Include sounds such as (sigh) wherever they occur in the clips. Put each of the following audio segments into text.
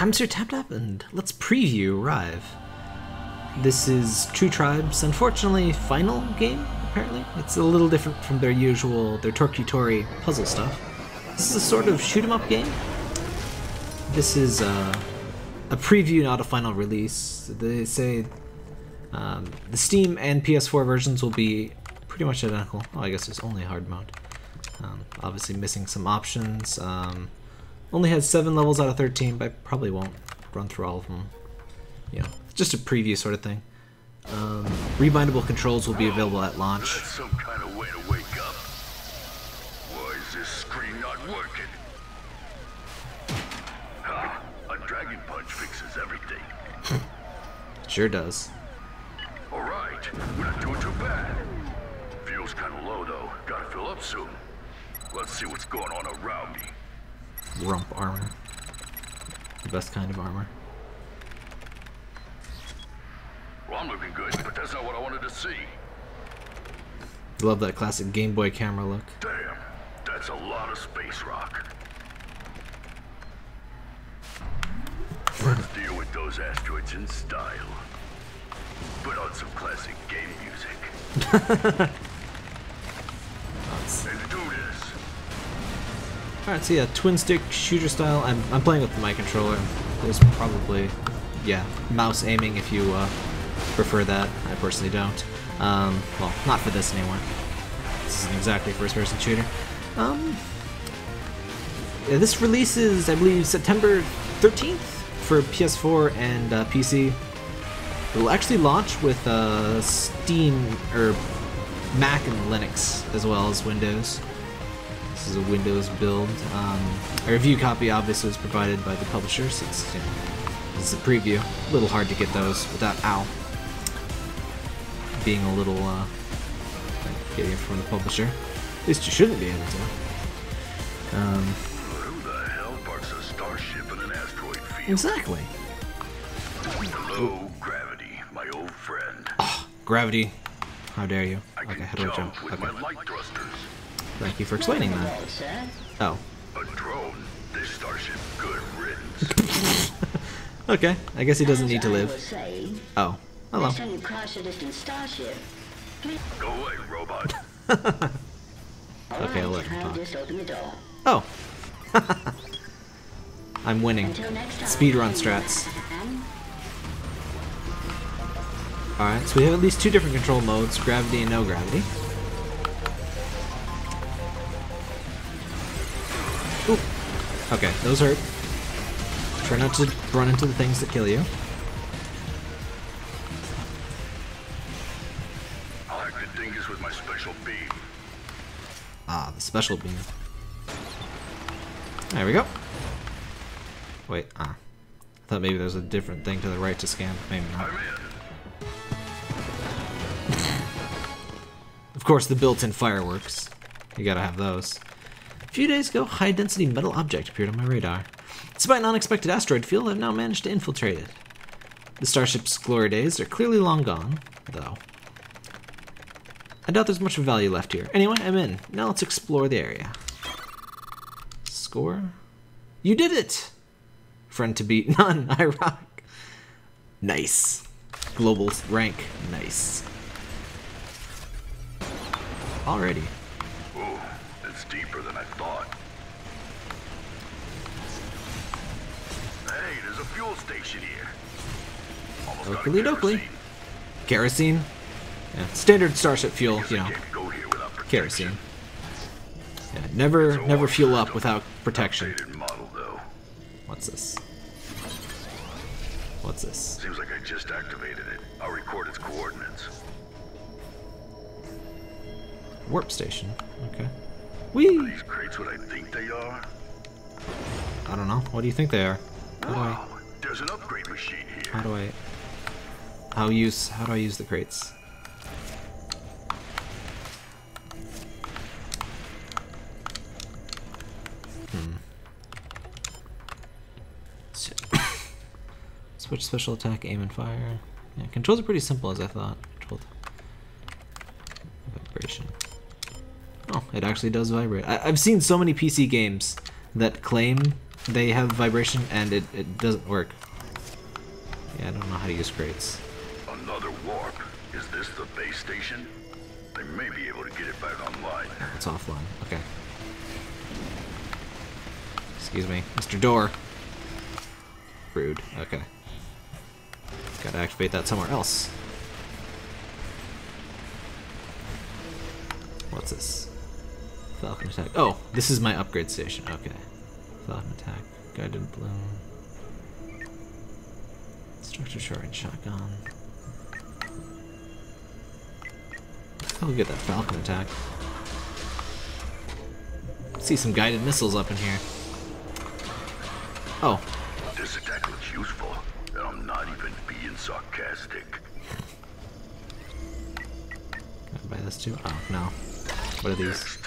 I'm Sir Tap Tap, and let's preview Rive. This is Two Tribe's unfortunately final game, apparently. It's a little different from their usual, their Torky puzzle stuff. This is a sort of shoot 'em up game. This is uh, a preview, not a final release. They say um, the Steam and PS4 versions will be pretty much identical. Oh, I guess there's only a hard mode. Um, obviously missing some options. Um, only has 7 levels out of 13, but I probably won't run through all of them. You know, just a preview sort of thing. Um, rebindable controls will be available at launch. Kind of way to wake up. Why is this screen not working? A dragon punch fixes everything. (laughs) Sure does. Alright, we're not doing too bad. Fuel's kinda low though. Gotta fill up soon. Let's see what's going on around me. Rump armor. The best kind of armor. Well, I'm looking good, but that's not what I wanted to see. Love that classic Game Boy camera look. Damn, that's a lot of space rock. Let's deal with those asteroids in style. Put on some classic game music. (laughs) Let's do this. Alright, so yeah, twin stick shooter style. I'm, I'm playing with my controller. There's probably, yeah, mouse aiming if you uh, prefer that. I personally don't. Um, well, not for this anymore. This isn't exactly first person shooter. Um, yeah, this releases, I believe, September 13th for PS4 and uh, PC. It will actually launch with uh, Steam or Mac and Linux as well as Windows. This is a Windows build. Um, a review copy obviously was provided by the publisher since you know, this is a preview. A little hard to get those without OW being a little uh, getting it from the publisher. At least you shouldn't be able to. Um, Who the hell parks a starship in an asteroid field? exactly. Hello, gravity, my old friend. Gravity. How dare you? I Okay, how do I jump, with Okay. my light thrusters. Thank you for explaining that. Oh. A drone. This starship, good riddance. (laughs) Okay. I guess he doesn't need to live. was Oh. Hello. next time you crash a distant starship, please. Go away, robot. (laughs) Okay, I'll let him I'll talk. just open the door. Oh. (laughs) I'm winning. Until next time. Speedrun strats. Alright, so we have at least two different control modes, gravity and no gravity. Ooh. Okay, those hurt. Try not to run into the things that kill you. I'll hack the dingus with my special beam. Ah, the special beam. There we go. Wait, ah. I thought maybe there's a different thing to the right to scan. Maybe not. (laughs) Of course, the built-in fireworks. You gotta have those. Few days ago, high-density metal object appeared on my radar. Despite an unexpected asteroid field, I've now managed to infiltrate it. The starship's glory days are clearly long gone, though. I doubt there's much value left here. Anyway, I'm in. Now let's explore the area. Score? You did it! Friend to beat none. (laughs) I rock. Nice. Global rank. Nice. Already. Deeper than I thought. Hey, there's a fuel station here. Almost Oakley dokley. kerosene. Yeah, standard starship fuel, you know, go here kerosene. Yeah, never, never fuel up without protection. Model, though. What's this? What's this? Seems like I just activated it. I'll record its coordinates. Warp station. Okay. Are these crates what I think they are? I don't know. What do you think they are? How do I? There's an upgrade machine How do I? How use? How do I use the crates? Hmm. (coughs) Switch special attack, aim and fire. Yeah, controls are pretty simple as I thought. Controlled. Vibration. It actually does vibrate. I- I've seen so many PC games that claim they have vibration and it, it doesn't work. Yeah, I don't know how to use crates. Another warp. Is this the base station? They may be able to get it back online. It's offline. Okay. Excuse me, Mr. Door. Rude. Okay. Gotta activate that somewhere else. What's this? Falcon attack. Oh, this is my upgrade station. Okay. Falcon attack. Guided bloom. Structure short shotgun. I'll get that Falcon attack. See some guided missiles up in here. Oh, This attack looks useful, I'm not even being sarcastic. can I buy this too? Oh, no. What are these?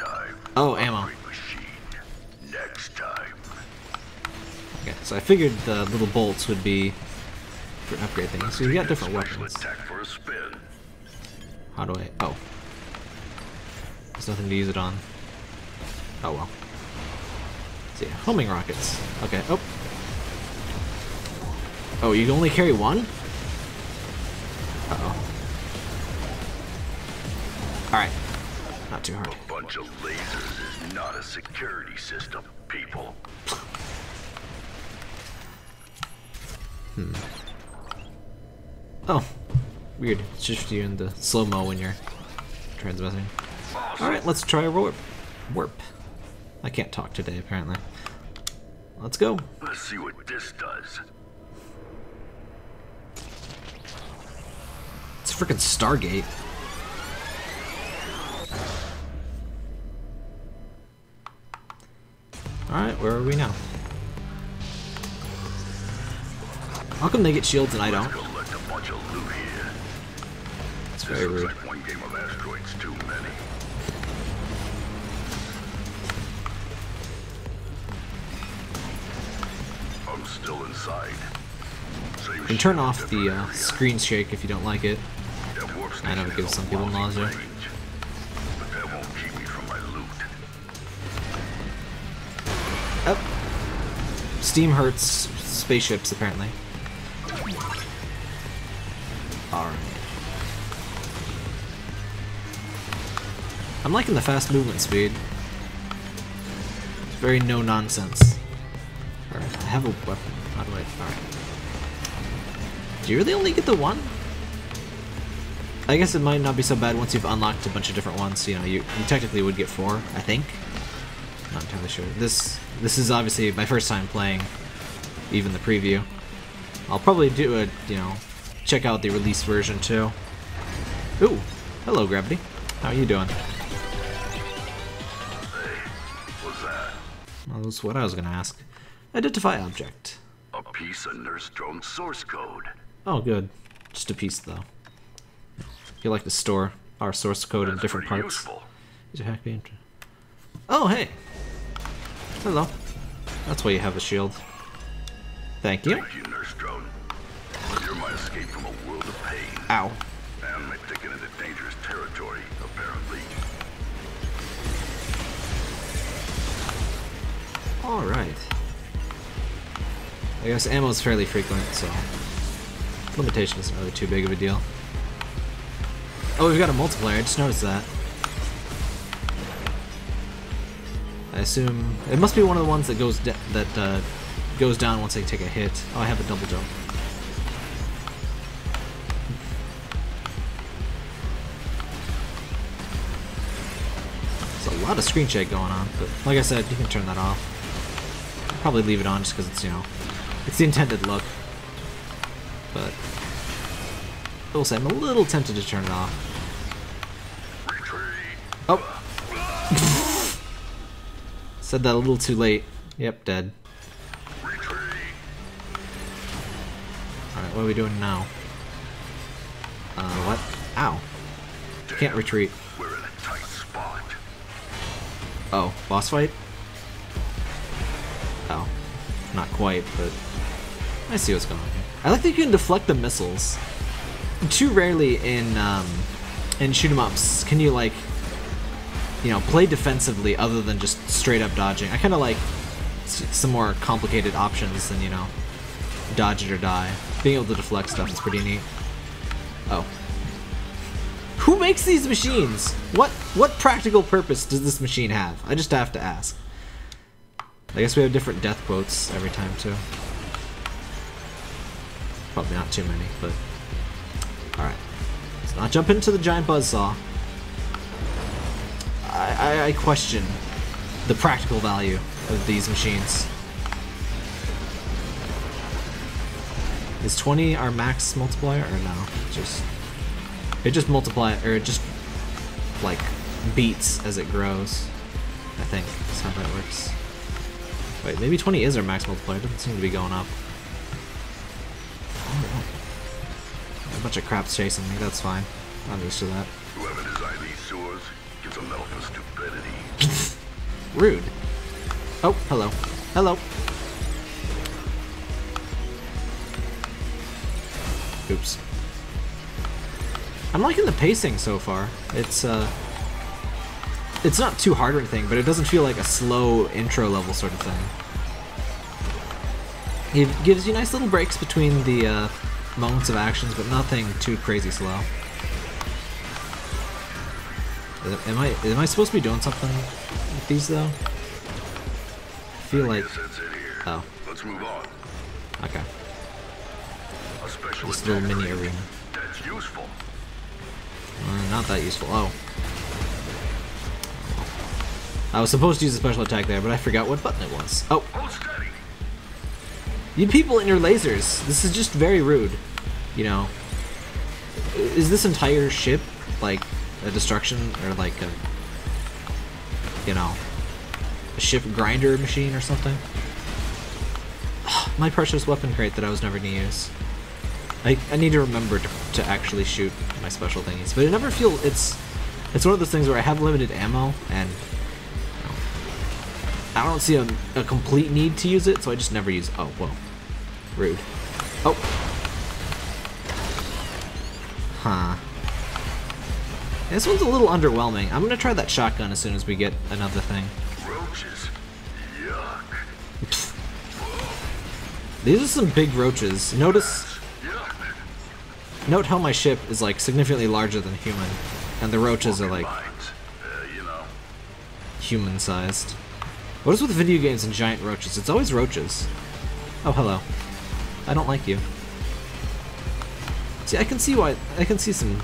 Oh, ammo. upgrade. Next time. Okay, so I figured the little bolts would be for an upgrade thing. So you got different weapons. for a spin. How do I? Oh, there's nothing to use it on. Oh well. Let's see, homing rockets. Okay. Oh. Oh, you can only carry one? Uh oh. Alright. Not too hard. Bunch of lasers is not a security system, people. Hmm. Oh. Weird. It's just you in the slow-mo when you're transmitting. Alright, let's try a warp. Warp. I can't talk today, apparently. Let's go. Let's see what this does. It's freaking Stargate. Where are we now? How come they get shields and I don't? Collect a bunch of loot here. It's very rude. like one game of asteroids too many. I'm still inside. Same can turn off the uh, screen shake if you don't like it. I know it gives some people nausea. Steam hurts spaceships, apparently. Alright. I'm liking the fast movement speed. It's very no nonsense. Alright, I have a weapon. How do I. Alright. Do you really only get the one? I guess it might not be so bad once you've unlocked a bunch of different ones. You know, you, you technically would get four, I think. Not entirely sure. This this is obviously my first time playing even the preview. I'll probably do a you know check out the release version too. Ooh, hello Gravity. How are you doing? That? Well, that's what I was gonna ask. Identify object. A piece of nurse source code. Oh, good. Just a piece though. You like to store our source code in different parts. useful. Is your hack being? Oh, hey. Hello. That's why you have a shield. Thank you. Thank you, nurse drone. You're my escape from a world of pain. Ow. And my ticket into dangerous territory, apparently. Alright. I guess ammo's fairly frequent, so limitation isn't really too big of a deal. Oh, we've got a multiplayer, I just noticed that. Assume it must be one of the ones that goes that uh, goes down once they take a hit. Oh, I have a double jump. There's a lot of screen shake going on, but like I said, you can turn that off. Probably leave it on just because it's, you know, it's the intended look. But I will say I'm a little tempted to turn it off. Said that a little too late. Yep, dead. Alright, what are we doing now? Uh, what? Ow. Can't retreat. We're in a tight spot. Oh, boss fight? Oh. Not quite, but I see what's going on here. I like that you can deflect the missiles. Too rarely in um, in shoot 'em ups can you like you know play defensively other than just straight up dodging. I kind of like some more complicated options than you know, dodge it or die. Being able to deflect stuff is pretty neat. Oh. Who makes these machines? What what practical purpose does this machine have? I just have to ask. I guess we have different death quotes every time too. Probably not too many, but alright. Let's not jump into the giant buzzsaw. I, I, I question the practical value of these machines. Is 20 our max multiplier or no? Just it just multiply or it just like beats as it grows. I think that's how that works. Wait, maybe 20 is our max multiplier. It doesn't seem to be going up. A bunch of crap's chasing me. That's fine. I'm used to that. Whoever designed these sewers stupidity. (laughs) Rude. Oh, hello. Hello. Oops. I'm liking the pacing so far. It's uh it's not too hard or anything, but it doesn't feel like a slow intro level sort of thing. It gives you nice little breaks between the uh, moments of actions, but nothing too crazy slow. Am I am I supposed to be doing something with these though? I feel like Guess that's it here. oh Let's move on. okay. A special This little mini arena. That's useful. Uh, not that useful. Oh. I was supposed to use a special attack there, but I forgot what button it was. Oh, you people in your lasers. This is just very rude. You know. Is this entire ship like a destruction or like a you know a ship grinder machine or something? My precious weapon crate that I was never gonna use. I, I need to remember to, to actually shoot my special thingies, but it never feel it's it's one of those things where I have limited ammo and I don't see a, a complete need to use it, so I just never use. Oh, whoa, rude. Oh, huh. This one's a little underwhelming. I'm gonna try that shotgun as soon as we get another thing. Roaches. Yuck. These are some big roaches. Notice Note how my ship is like significantly larger than human, and the roaches are like. Uh, you know. human sized. What is with video games and giant roaches? It's always roaches. Oh, hello. I don't like you. See, I can see why. I can see some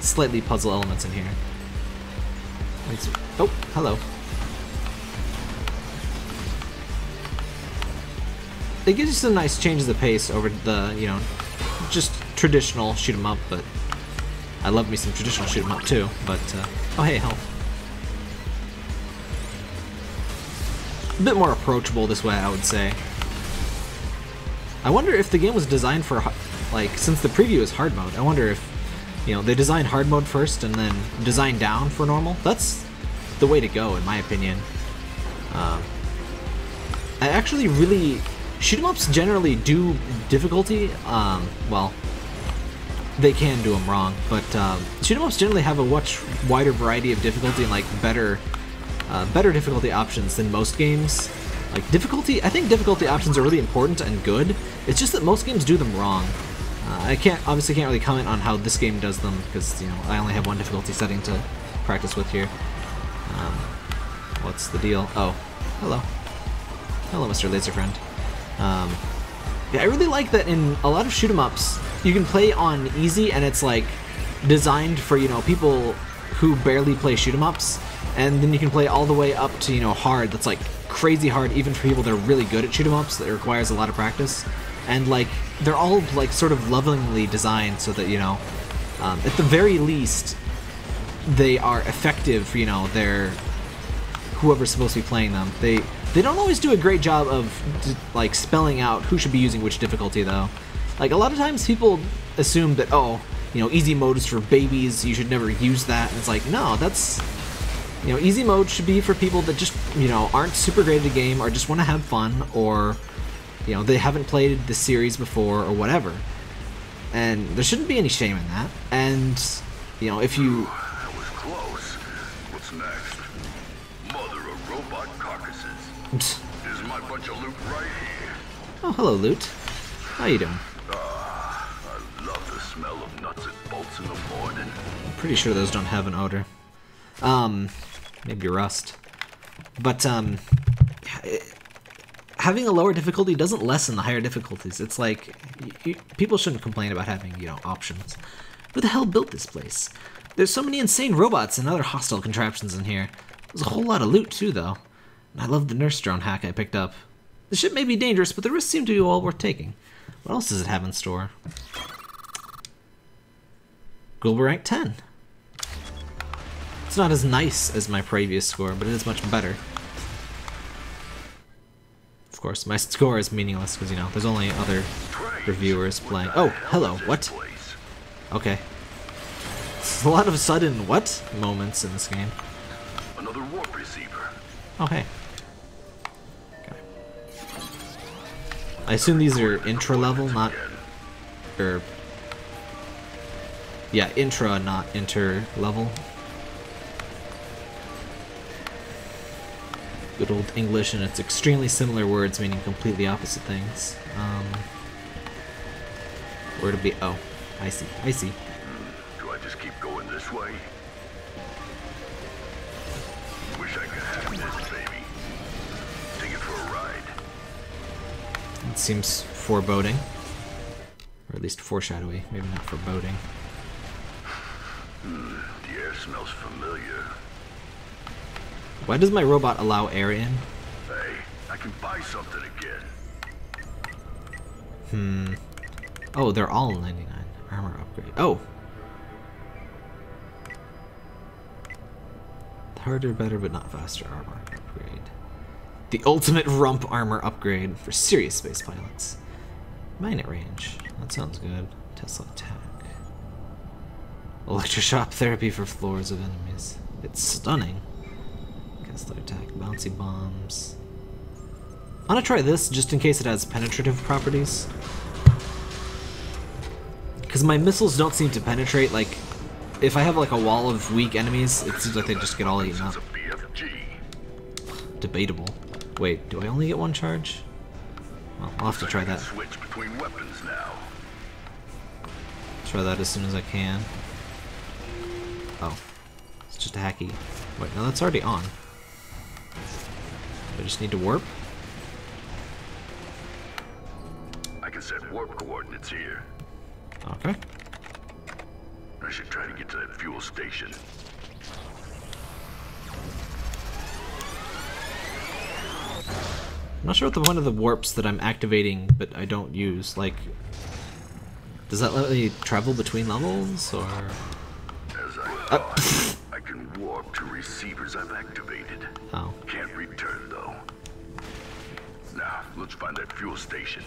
slightly puzzle elements in here. Oh, hello. It gives you some nice changes of pace over the, you know, just traditional shoot 'em up, but I love me some traditional shoot 'em up too. But uh, oh hey, health. A bit more approachable this way, I would say. I wonder if the game was designed for like since the preview is hard mode. I wonder if you know they design hard mode first and then design down for normal. That's the way to go, in my opinion. Um, I actually really shoot 'em ups generally do difficulty. Um, well, they can do them wrong, but um, shoot 'em ups generally have a much wider variety of difficulty and like better, uh, better difficulty options than most games. Like difficulty, I think difficulty options are really important and good. It's just that most games do them wrong. Uh, I can't obviously can't really comment on how this game does them because you know I only have one difficulty setting to practice with here. Um, what's the deal? Oh, hello, hello, Mr. Laser Friend. Um, yeah, I really like that in a lot of shoot 'em ups, you can play on easy and it's like designed for, you know, people who barely play shoot 'em ups. And then you can play all the way up to, you know, hard that's like crazy hard even for people that are really good at shoot 'em ups that requires a lot of practice. And like they're all like sort of lovingly designed so that, you know, um, at the very least they are effective, you know, they're whoever's supposed to be playing them. They they don't always do a great job of like spelling out who should be using which difficulty though. Like a lot of times people assume that oh, you know, easy mode is for babies, you should never use that. And it's like, no, that's you know, easy mode should be for people that just, you know, aren't super great at a game or just want to have fun or you know, they haven't played the series before or whatever. And there shouldn't be any shame in that. And you know, if you (sighs) That was close. What's next? Mother of robot carcasses. (laughs) Here's my bunch bunch of loot right here. Oh, hello, Loot. How you doing? I love the smell of nuts and bolts in the morning. Pretty sure those don't have an odor. Um, maybe rust. But, um, it- having a lower difficulty doesn't lessen the higher difficulties. It's like, y y people shouldn't complain about having, you know, options. Who the hell built this place? There's so many insane robots and other hostile contraptions in here. There's a whole lot of loot, too, though. And I love the nurse drone hack I picked up. The ship may be dangerous, but the risks seem to be all worth taking. What else does it have in store? Global rank 10. It's not as nice as my previous score, but it is much better. Of course, my score is meaningless because, you know, there's only other reviewers playing. Oh, hello, what? Okay. (laughs) A lot of sudden what moments in this game. Another warp receiver. Oh, hey. Okay. I assume these are intra level, not. Or. Yeah, intra, not inter level. Good old English and its extremely similar words meaning completely opposite things. Um. Where to be? Oh, I see. I see. Do I just keep going this way? Wish I could have this, baby. Take it for a ride. It seems foreboding. Or at least foreshadowy, maybe not foreboding. The air smells familiar. Why does my robot allow air in? Hey, I can buy something again. Hmm. Oh, they're all 99. Armor upgrade. Oh! Harder, better, but not faster armor upgrade. The ultimate rump armor upgrade for serious space pilots. Mine at range. That sounds good. Tesla attack. Electroshock therapy for floors of enemies. It's stunning. Kessler attack. Bouncy bombs. I'm gonna try this just in case it has penetrative properties. Because my missiles don't seem to penetrate, like, if I have like a wall of weak enemies, it seems like they just get all eaten up. Debatable. Wait, do I only get one charge? Well, I'll have to try that. Try that as soon as I can. Oh. It's just a hacky. Wait, no, that's already on. I just need to warp? I can set warp coordinates here. Okay. I should try to get to that fuel station. I'm not sure what the point of the warps that I'm activating, but I don't use. Like, does that let me travel between levels, or? Uh, As I thought, I can warp to receivers I've activated. Oh. Can't return though. Now, let's find that fuel station.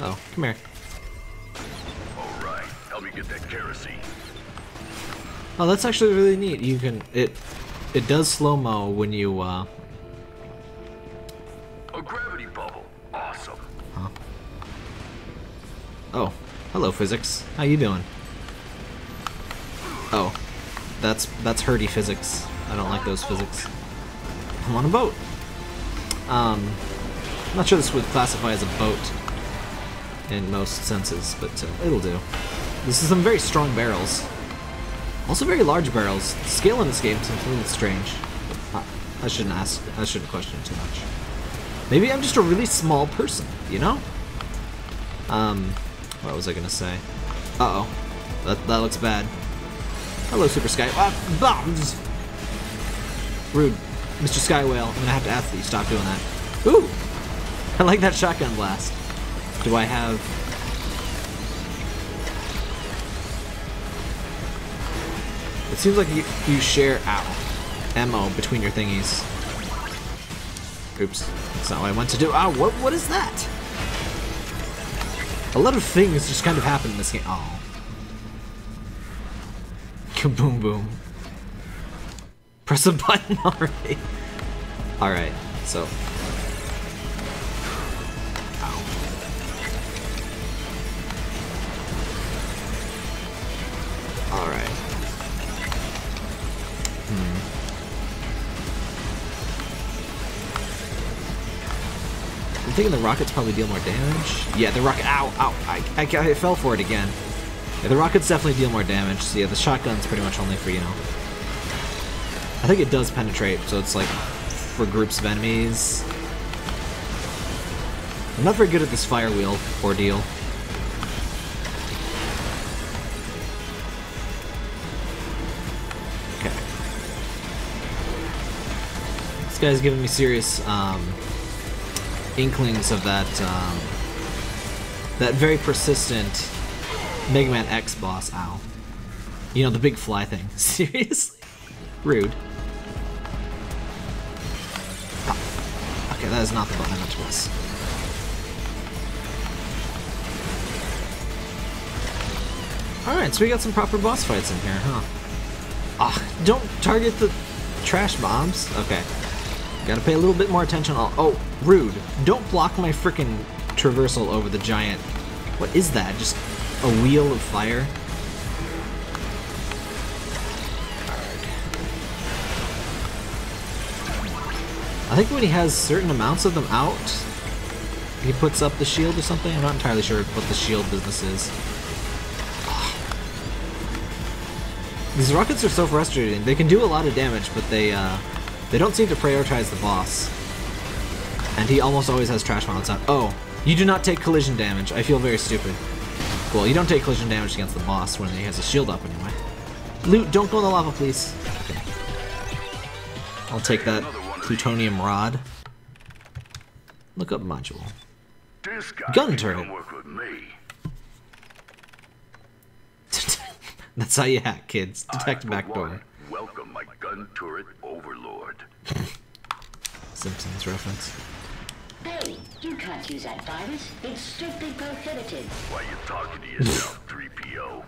Oh, come here. Alright, help me get that kerosene. Oh, that's actually really neat. You can it it does slow mo when you uh A gravity bubble. Awesome. Huh. oh hello physics. How you doing? That's that's hurdy physics. I don't like those physics. I'm on a boat. Um, I'm not sure this would classify as a boat in most senses, but uh, it'll do. This is some very strong barrels. Also very large barrels. The scale in this game seems a little strange. Uh, I shouldn't ask. I shouldn't question too much. Maybe I'm just a really small person, you know? Um, what was I gonna say? Uh oh, that that looks bad. Hello, Super Sky. Ah, bombs. Rude, Mr. Sky Whale. I'm gonna have to ask that you stop doing that. Ooh, I like that shotgun blast. Do I have? It seems like you, you share ow, ammo between your thingies. Oops, that's not what I want to do. Ah, what what is that? A lot of things just kind of happen in this game. Oh. Kaboom boom. Press a button (laughs) already. Alright, so. Ow. Alright. Hmm. I'm thinking the rockets probably deal more damage. Yeah, the rocket. Ow, ow! I, I, I fell for it again. Yeah, the rockets definitely deal more damage. So yeah, the shotgun's pretty much only for you know. I think it does penetrate, so it's like for groups of enemies. I'm not very good at this fire wheel ordeal. Okay. This guy's giving me serious um, inklings of that um, that very persistent Mega Man X boss. Ow. You know the big fly thing. (laughs) Seriously? Rude. Okay, that is not the button I meant to press. Alright, so we got some proper boss fights in here, huh? Ah, don't target the trash bombs. Okay. Gotta pay a little bit more attention. Oh, oh rude. Don't block my freaking traversal over the giant. What is that? Just a wheel of fire? I think when he has certain amounts of them out, he puts up the shield or something. I'm not entirely sure what the shield business is. These rockets are so frustrating. They can do a lot of damage, but they uh, they don't seem to prioritize the boss. And he almost always has trash mounts out. Oh, you do not take collision damage. I feel very stupid. Well, you don't take collision damage against the boss when he has a shield up anyway. Loot, don't go in the lava, please. Okay. I'll take that plutonium rod. Look up module. Gun turret. work with me. (laughs) That's how you hack, kids. Detect backdoor. Welcome my gun turret overlord. (laughs) Simpsons reference. Hey, you can't use that virus. It's strictly prohibited. Why you talking to yourself, 3PO?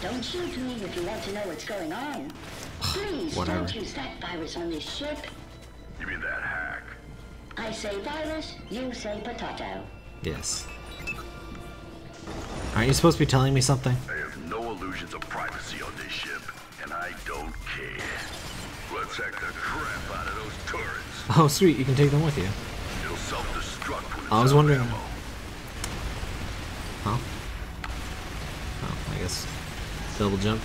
Don't shoot me if you want to know what's going on. Please Whatever. don't use that virus on this ship. You mean that hack? I say virus, you say potato. Yes. Aren't you supposed to be telling me something? I have no illusions of privacy on this ship, and I don't care. Let's hack the crap out of those turrets. Oh, sweet, you can take them with you. I was wondering-. Huh? Oh, I guess. Double jump.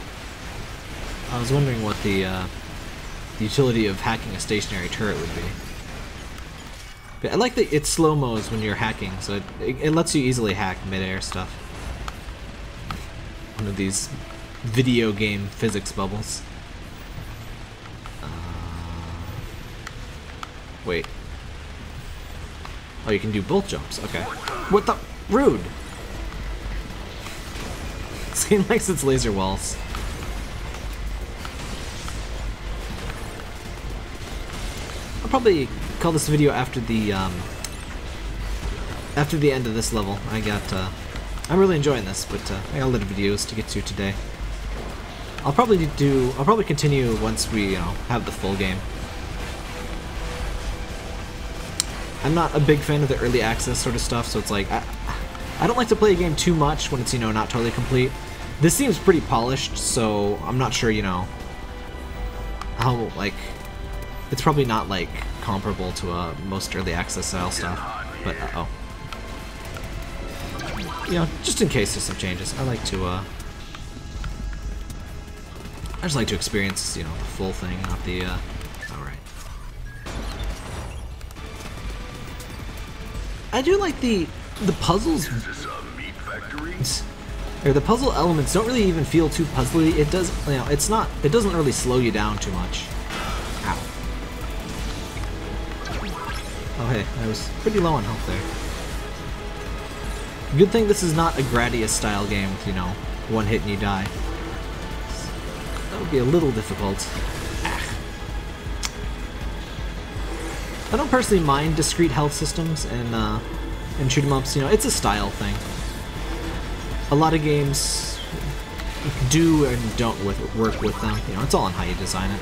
I was wondering what the, uh, the utility of hacking a stationary turret would be. But I like that it slow-mos when you're hacking, so it, it, it lets you easily hack mid-air stuff. One of these video game physics bubbles. Wait. Oh, you can do both jumps. Okay. What the? Rude. (laughs) Same likes its laser walls. I'll probably call this video after the um, after the end of this level. I got uh, I'm really enjoying this, but uh, I got a lot of videos to get to today. I'll probably do I'll probably continue once we you know have the full game. I'm not a big fan of the early access sort of stuff, so it's like I, I don't like to play a game too much when it's you know not totally complete. This seems pretty polished, so I'm not sure you know how like it's probably not like comparable to uh, most early access style stuff, but uh oh. You know, just in case there's some changes, I like to uh, I just like to experience you know the full thing, not the uh, I do like the the puzzles Is this a meat factory? or the puzzle elements don't really even feel too puzzly. It does, you know, it's not, it doesn't really slow you down too much. Ow. Oh hey, I was pretty low on health there. Good thing this is not a Gradius style game with, you know, one hit and you die. That would be a little difficult. I don't personally mind discrete health systems and uh, and shoot 'em ups. You know, it's a style thing. A lot of games do and don't with, work with them. You know, it's all on how you design it.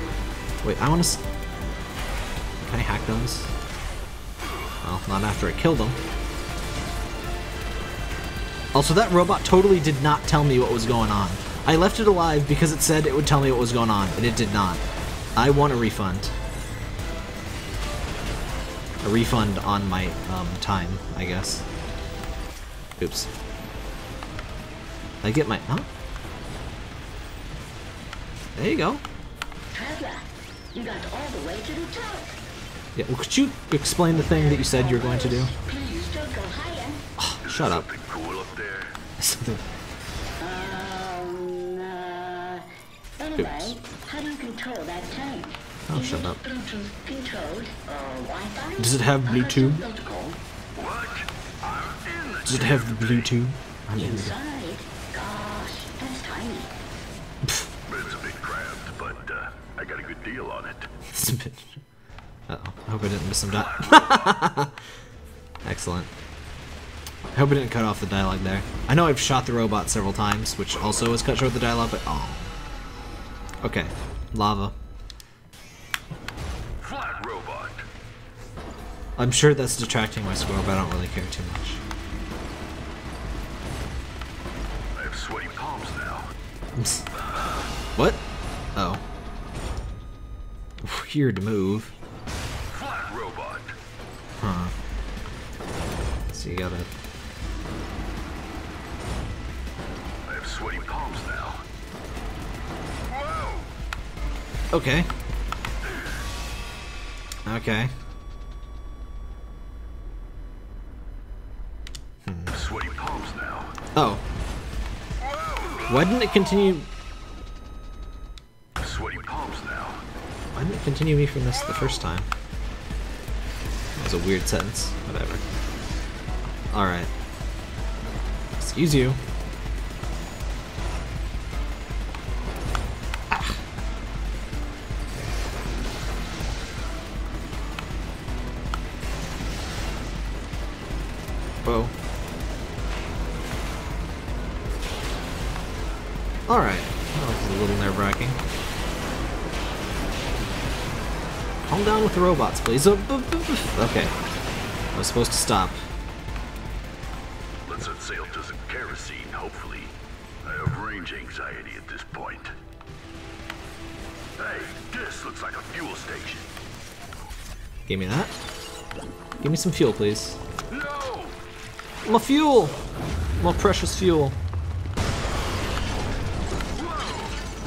Wait, I want to. Can I hack those? Well, not after I killed them. Also, that robot totally did not tell me what was going on. I left it alive because it said it would tell me what was going on, and it did not. I want a refund. A refund on my um, time, I guess. Oops. I get my huh? There you go. Traveler, you got all the way to the top. Yeah, well, could you explain the thing that you said you were going to do? Please don't go higher. Shut up. Something cool up there? (laughs) Something. Um, uh, anyway, how do you control that tank? Oh, shut up. Bluetooth controlled or Wi-Fi? Does it have Bluetooth? protocol? What? I'm in the Does it have the Bluetooth? I'm in the Inside? Gosh, that's tiny. It's a but uh, I got a good deal on it. It's a bit. Uh oh. I hope I didn't miss some di- (laughs) Excellent. I hope I didn't cut off the dialogue there. I know I've shot the robot several times, which also has cut short the dialogue, but oh. Okay. Lava. I'm sure that's detracting my score, but I don't really care too much. I have sweaty palms now. What? Oh. Weird move. Flat robot. Huh. So you gotta. I have sweaty palms now. Whoa! Okay. Okay. Oh. Why didn't it continue? Sweaty palms now. Why didn't it continue me from this the first time? That was a weird sentence. Whatever. Alright. Excuse you. Calm down with the robots, please. Uh, bu- Okay. I was supposed to stop. Let's set sail to some kerosene, hopefully. I have range anxiety at this point. Hey, this looks like a fuel station. Give me that. Give me some fuel, please. No! My fuel! My precious fuel.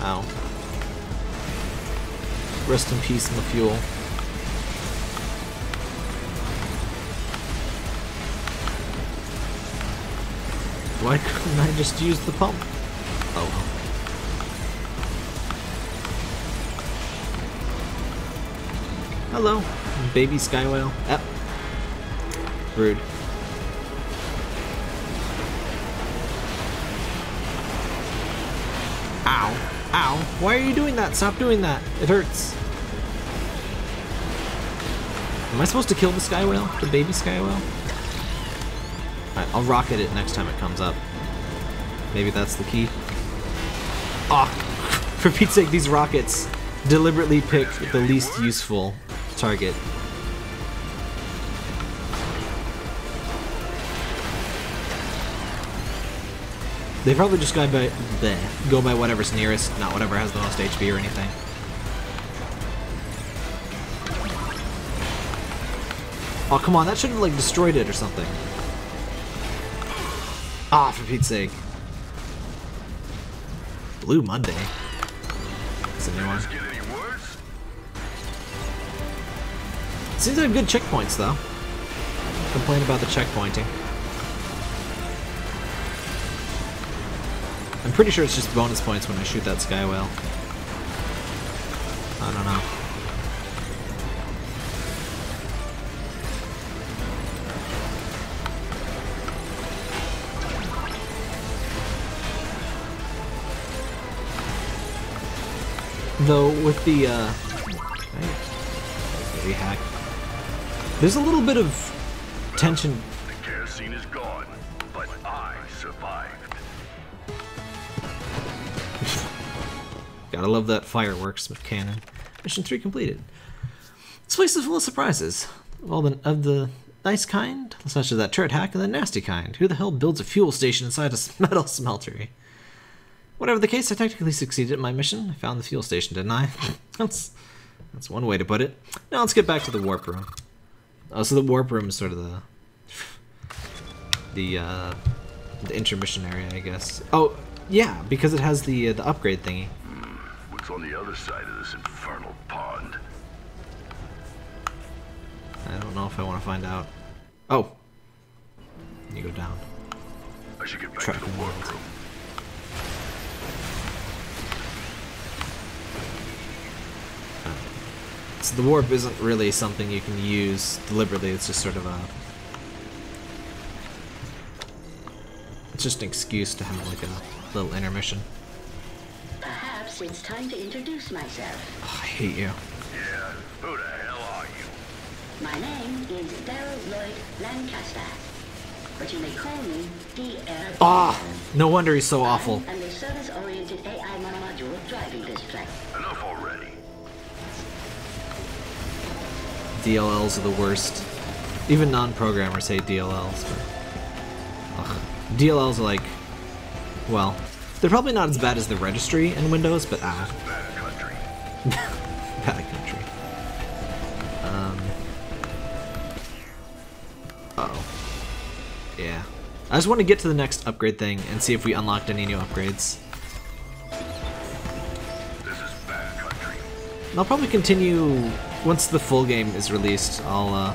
Ow. Rest in peace, in the fuel. Why couldn't I just use the pump? Oh. Hello, baby sky whale. Yep. Rude. Ow. Why are you doing that? Stop doing that. It hurts. Am I supposed to kill the sky whale? The baby sky whale? I'll rocket it next time it comes up. Maybe that's the key. Ah! (laughs) For Pete's sake, these rockets deliberately pick the least useful target. They probably just go by bleh, go by whatever's nearest, not whatever has the most HP or anything. Oh come on, that should have like destroyed it or something. Ah, for Pete's sake. Blue Monday. That's a new one. Seems like good checkpoints though. Complain about the checkpointing. I'm pretty sure it's just bonus points when I shoot that sky whale. I don't know. Though with the uh hack. There's a little bit of tension Gotta love that fireworks cannon. Mission 3 completed. This place is full of surprises. All the of the nice kind, such as that turret hack, and the nasty kind. Who the hell builds a fuel station inside a (laughs) metal smeltery? Whatever the case, I technically succeeded at my mission. I found the fuel station, didn't I? (laughs) that's that's one way to put it. Now let's get back to the warp room. Oh, so the warp room is sort of the the uh, the intermission area, I guess. Oh, yeah, because it has the uh, the upgrade thingy. What's on the other side of this infernal pond? I don't know if I want to find out. Oh, you go down. I should get back Track to the warp world. room. So the warp isn't really something you can use deliberately. It's just sort of a. It's just an excuse to have like a little intermission. Perhaps it's time to introduce myself. Oh, I hate you. Yeah, who the hell are you? My name is Daryl Lloyd Lancaster, but you may call me DL. Ah, no wonder he's so awful. I'm the service-oriented AI module driving this plane. Enough already. DLLs are the worst. Even non-programmers hate DLLs, but ugh. DLLs are like, well, they're probably not as bad as the registry in Windows, but ah, Bad country. (laughs) bad country. Um. Uh oh. Yeah. I just want to get to the next upgrade thing and see if we unlocked any new upgrades. This is bad country. And I'll probably continue once the full game is released. I'll uh,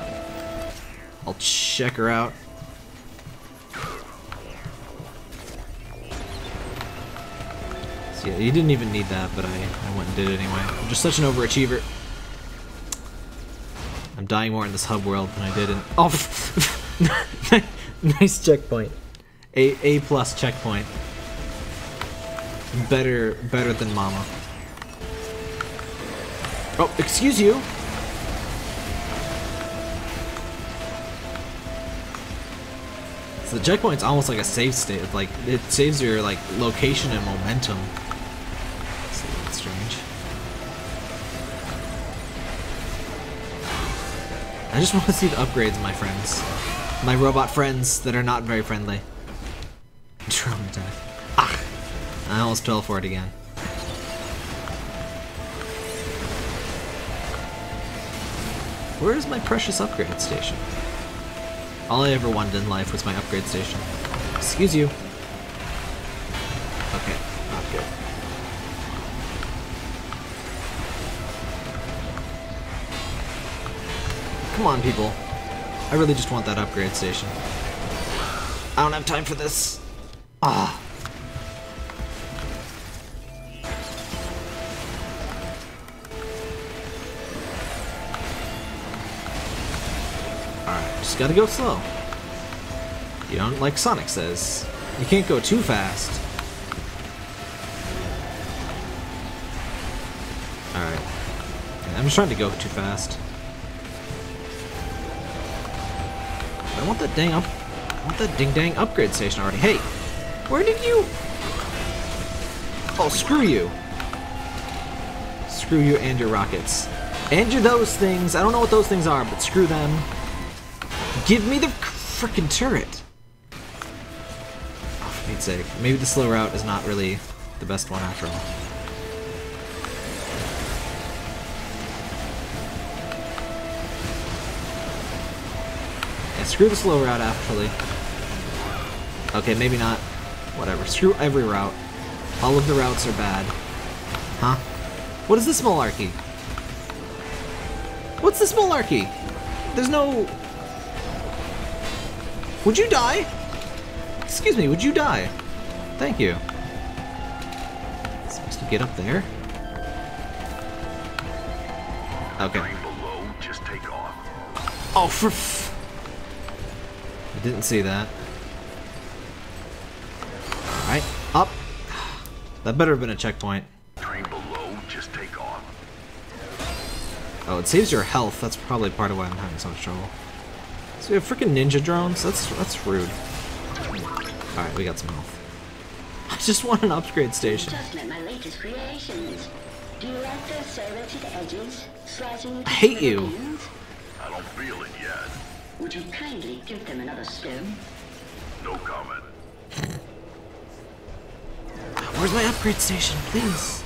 I'll check her out. Yeah, you didn't even need that, but I, I went and did it anyway. I'm just such an overachiever. I'm dying more in this hub world than I did in. Oh, (laughs) nice checkpoint. A A plus checkpoint. Better better than Mama. Oh, excuse you. So the checkpoint's almost like a save state. Like it saves your like location and momentum. Just want to see the upgrades, my friends. My robot friends that are not very friendly. Drone attack. Ah! I almost fell for it again. Where is my precious upgrade station? All I ever wanted in life was my upgrade station. Excuse you. Come on, people. I really just want that upgrade station. I don't have time for this. Ah. Alright, just gotta go slow. You don't, like Sonic says, you can't go too fast. Alright. I'm just trying to go too fast. I want that dang up. I want that ding dang upgrade station already. Hey! Where did you. Oh, screw you. Screw you and your rockets. And your those things. I don't know what those things are, but screw them. Give me the freaking turret. Oh, for Pete's sake. Maybe the slow route is not really the best one after all. Screw the slow route actually. Okay, maybe not. Whatever. Screw every route. All of the routes are bad. Huh? What is this malarkey? What's this malarkey? There's no... Would you die? Excuse me, would you die? Thank you. Supposed to get up there? Okay. Below, just take off. Oh, for f- I didn't see that. Alright, up. That better have been a checkpoint. Train below, just take off. Oh, it saves your health. That's probably part of why I'm having so much trouble. So we have freaking ninja drones? That's that's rude. Alright, we got some health. (laughs) I just want an upgrade station. Just met my latest creations. Do you like the serrated edges? Slicing into I hate you. I don't feel it yet. Would you kindly give them another stone? No comment. Where's my upgrade station, please?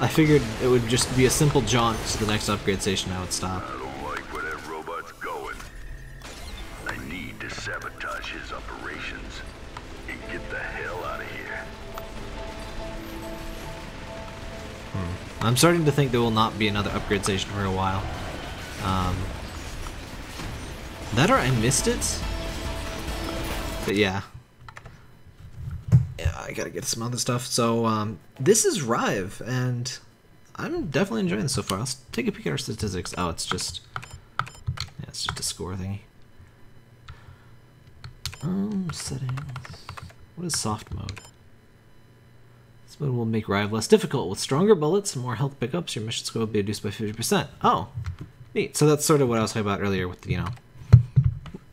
I figured it would just be a simple jaunt to the next upgrade station I would stop. I don't like where that robot's going. I need to sabotage his operations and get the hell out of here. I'm starting to think there will not be another upgrade station for a while. Um, that or I missed it. But yeah. Yeah, I gotta get some other stuff. So, um, this is Rive, and I'm definitely enjoying this so far. Let's take a peek at our statistics. Oh, it's just... Yeah, it's just a score thingy. Um, settings... What is soft mode? This mode will make Rive less difficult. With stronger bullets and more health pickups, your mission score will be reduced by 50%. Oh, neat. So that's sort of what I was talking about earlier with, the, you know,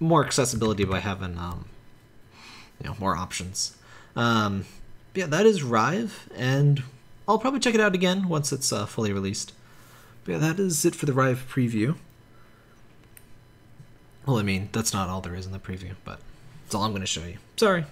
more accessibility by having, um, you know, more options. Um, yeah, that is Rive, and I'll probably check it out again once it's uh, fully released. But yeah, that is it for the Rive preview. Well, I mean, that's not all there is in the preview, but that's all I'm going to show you. Sorry.